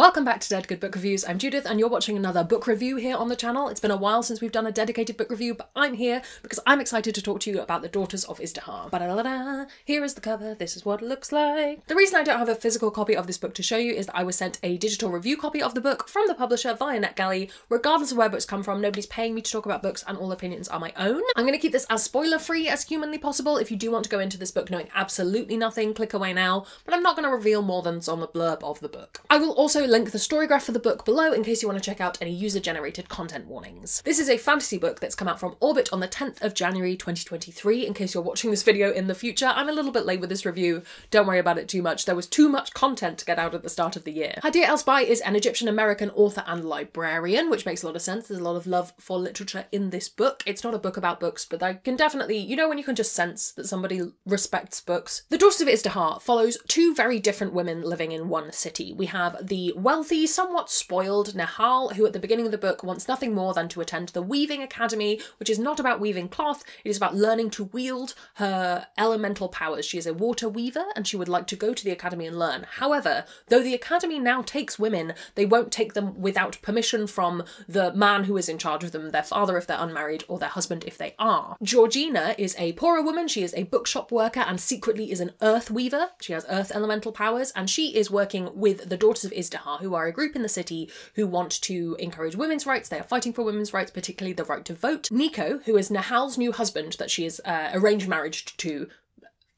Welcome back to Dead Good Book Reviews. I'm Judith and you're watching another book review here on the channel. It's been a while since we've done a dedicated book review, but I'm here because I'm excited to talk to you about The Daughters of Izdihar. Ba-da-da-da. Here is the cover, this is what it looks like. The reason I don't have a physical copy of this book to show you is that I was sent a digital review copy of the book from the publisher via NetGalley. Regardless of where books come from, nobody's paying me to talk about books and all opinions are my own. I'm going to keep this as spoiler free as humanly possible. If you do want to go into this book knowing absolutely nothing, click away now, but I'm not going to reveal more than's on the blurb of the book. I will also link the story graph for the book below in case you want to check out any user-generated content warnings. This is a fantasy book that's come out from Orbit on the 10th of January 2023, in case you're watching this video in the future. I'm a little bit late with this review, don't worry about it too much, there was too much content to get out at the start of the year. Hadeer Elsbai is an Egyptian-American author and librarian, which makes a lot of sense, there's a lot of love for literature in this book. It's not a book about books, but I can definitely, you know when you can just sense that somebody respects books? The Daughters of Izdihar follows two very different women living in one city. We have the wealthy, somewhat spoiled Nehal, who at the beginning of the book wants nothing more than to attend the Weaving Academy, which is not about weaving cloth, it is about learning to wield her elemental powers. She is a water weaver and she would like to go to the academy and learn. However, though the academy now takes women, they won't take them without permission from the man who is in charge of them, their father if they're unmarried or their husband if they are. Giorgina is a poorer woman, she is a bookshop worker and secretly is an earth weaver. She has earth elemental powers and she is working with the Daughters of Who are a group in the city who want to encourage women's rights. They are fighting for women's rights, particularly the right to vote. Nico, who is Nehal's new husband that she is uh, arranged marriage to,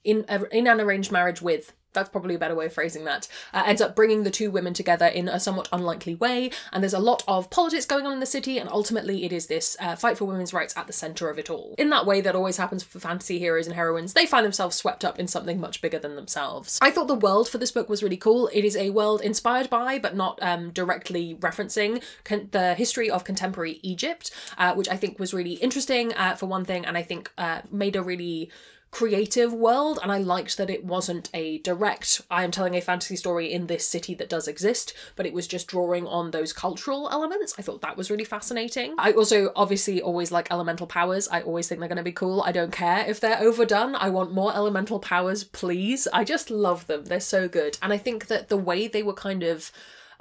in, uh, in an arranged marriage with that's probably a better way of phrasing that, uh, ends up bringing the two women together in a somewhat unlikely way. And there's a lot of politics going on in the city, and ultimately it is this uh, fight for women's rights at the centre of it all. In that way that always happens for fantasy heroes and heroines, they find themselves swept up in something much bigger than themselves. I thought the world for this book was really cool. It is a world inspired by, but not um, directly referencing, the history of contemporary Egypt, uh, which I think was really interesting uh, for one thing, and I think uh, made a really creative world and I liked that it wasn't a direct I am telling a fantasy story in this city that does exist but it was just drawing on those cultural elements. I thought that was really fascinating. I also obviously always like elemental powers. I always think they're going to be cool. I don't care if they're overdone. I want more elemental powers please. I just love them. They're so good. And I think that the way they were kind of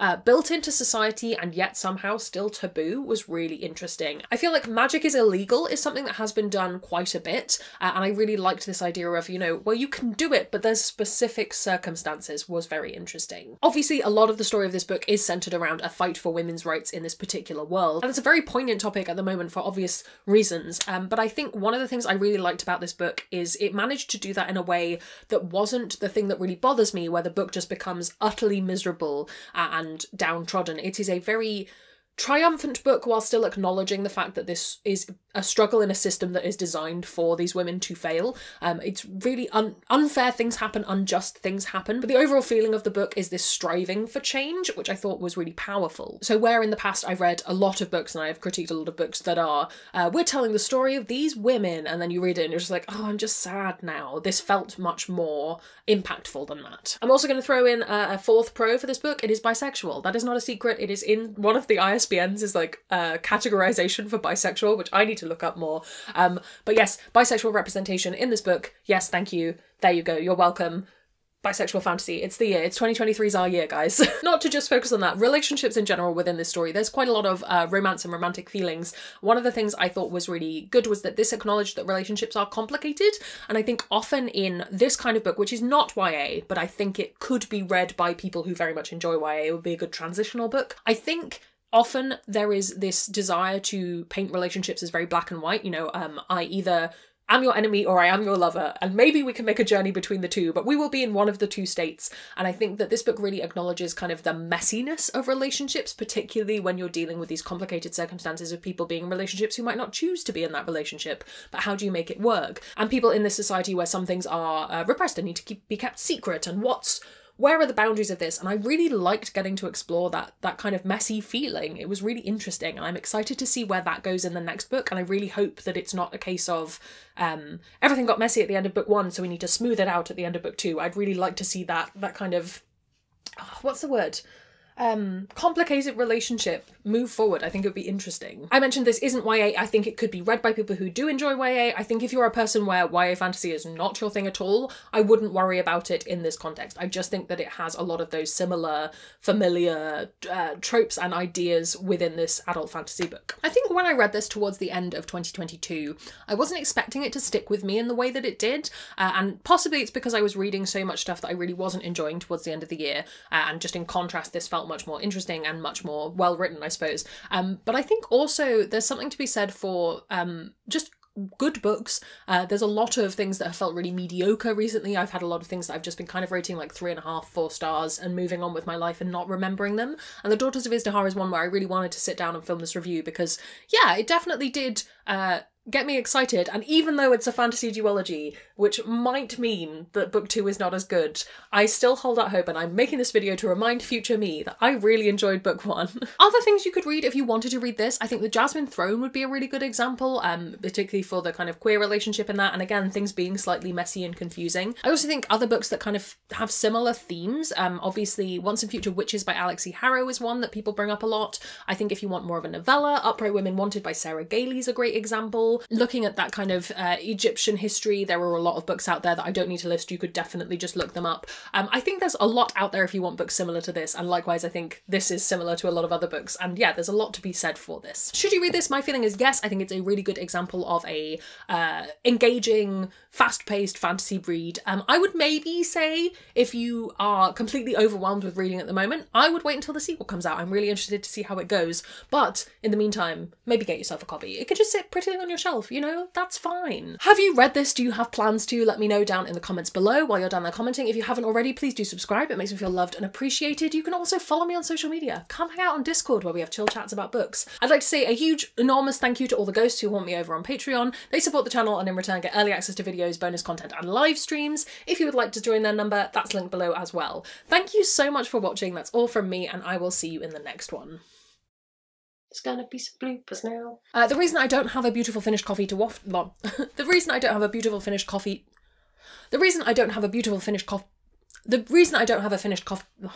uh, built into society and yet somehow still taboo was really interesting. I feel like magic is illegal is something that has been done quite a bit, uh, and I really liked this idea of, you know, well, you can do it, but there's specific circumstances was very interesting. Obviously, a lot of the story of this book is centered around a fight for women's rights in this particular world, and it's a very poignant topic at the moment for obvious reasons, um, but I think one of the things I really liked about this book is it managed to do that in a way that wasn't the thing that really bothers me, where the book just becomes utterly miserable uh, and and downtrodden. It is a very triumphant book while still acknowledging the fact that this is a struggle in a system that is designed for these women to fail. Um, it's really un- unfair things happen, unjust things happen, but the overall feeling of the book is this striving for change, which I thought was really powerful. So, where in the past I've read a lot of books and I have critiqued a lot of books that are, uh, we're telling the story of these women, and then you read it and you're just like, oh, I'm just sad now. This felt much more impactful than that. I'm also going to throw in a, a fourth pro for this book. It is bisexual. That is not a secret. It is in one of the ISBNs is like a categorization for bisexual, which I need to look up more. Um, but yes, bisexual representation in this book. Yes, thank you. There you go. You're welcome bisexual fantasy. It's the year. It's 2023's our year, guys. Not to just focus on that. Relationships in general within this story. There's quite a lot of uh, romance and romantic feelings. One of the things I thought was really good was that this acknowledged that relationships are complicated. And I think often in this kind of book, which is not YA, but I think it could be read by people who very much enjoy YA, it would be a good transitional book. I think often there is this desire to paint relationships as very black and white. You know, um, I either am your enemy or I am your lover, and maybe we can make a journey between the two, but we will be in one of the two states. And I think that this book really acknowledges kind of the messiness of relationships, particularly when you're dealing with these complicated circumstances of people being in relationships who might not choose to be in that relationship, but how do you make it work? And people in this society where some things are uh, repressed and need to keep, be kept secret, and what's where are the boundaries of this? And I really liked getting to explore that that kind of messy feeling. It was really interesting, and I'm excited to see where that goes in the next book. And I really hope that it's not a case of um, everything got messy at the end of book one, so we need to smooth it out at the end of book two. I'd really like to see that that kind of oh, what's the word? Um, complicated relationship move forward. I think it would be interesting. I mentioned this isn't YA. I think it could be read by people who do enjoy YA. I think if you're a person where YA fantasy is not your thing at all, I wouldn't worry about it in this context. I just think that it has a lot of those similar, familiar uh, tropes and ideas within this adult fantasy book. I think when I read this towards the end of 2022, I wasn't expecting it to stick with me in the way that it did, uh, and possibly it's because I was reading so much stuff that I really wasn't enjoying towards the end of the year, uh, and just in contrast, this felt much more interesting and much more well written, I suppose. Um, but I think also there's something to be said for um, just good books. Uh, there's a lot of things that have felt really mediocre recently. I've had a lot of things that I've just been kind of rating like three and a half, four stars and moving on with my life and not remembering them. And The Daughters of Izdihar is one where I really wanted to sit down and film this review because, yeah, it definitely did. Uh, get me excited. And even though it's a fantasy duology, which might mean that book two is not as good, I still hold out hope and I'm making this video to remind future me that I really enjoyed book one. Other things you could read if you wanted to read this, I think The Jasmine Throne would be a really good example, um, particularly for the kind of queer relationship in that, and again, things being slightly messy and confusing. I also think other books that kind of have similar themes, um, obviously Once and Future Witches by Alix E. Harrow is one that people bring up a lot. I think if you want more of a novella, Upright Women Wanted by Sarah Gailey is a great example looking at that kind of uh, Egyptian history, there are a lot of books out there that I don't need to list. You could definitely just look them up. Um, I think there's a lot out there if you want books similar to this, and likewise, I think this is similar to a lot of other books. And yeah, there's a lot to be said for this. Should you read this? My feeling is yes. I think it's a really good example of a uh, engaging, fast-paced fantasy read. Um, I would maybe say if you are completely overwhelmed with reading at the moment, I would wait until the sequel comes out. I'm really interested to see how it goes. But in the meantime, maybe get yourself a copy. It could just sit prettily on your shelf, you know, that's fine. Have you read this? Do you have plans to? Let me know down in the comments below while you're down there commenting. If you haven't already, please do subscribe. It makes me feel loved and appreciated. You can also follow me on social media. Come hang out on Discord where we have chill chats about books. I'd like to say a huge, enormous thank you to all the ghosts who haunt me over on Patreon. They support the channel and in return get early access to videos, bonus content and live streams. If you would like to join their number, that's linked below as well. Thank you so much for watching. That's all from me and I will see you in the next one. It's gonna be some bloopers now. Uh, the reason I don't have a beautiful finished coffee to waft. Well, the reason I don't have a beautiful finished coffee. The reason I don't have a beautiful finished coffee. The reason I don't have a finished coffee.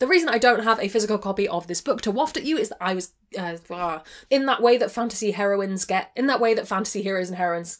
The reason I don't have a physical copy of this book to waft at you is that I was uh, in that way that fantasy heroines get, in that way that fantasy heroes and heroines.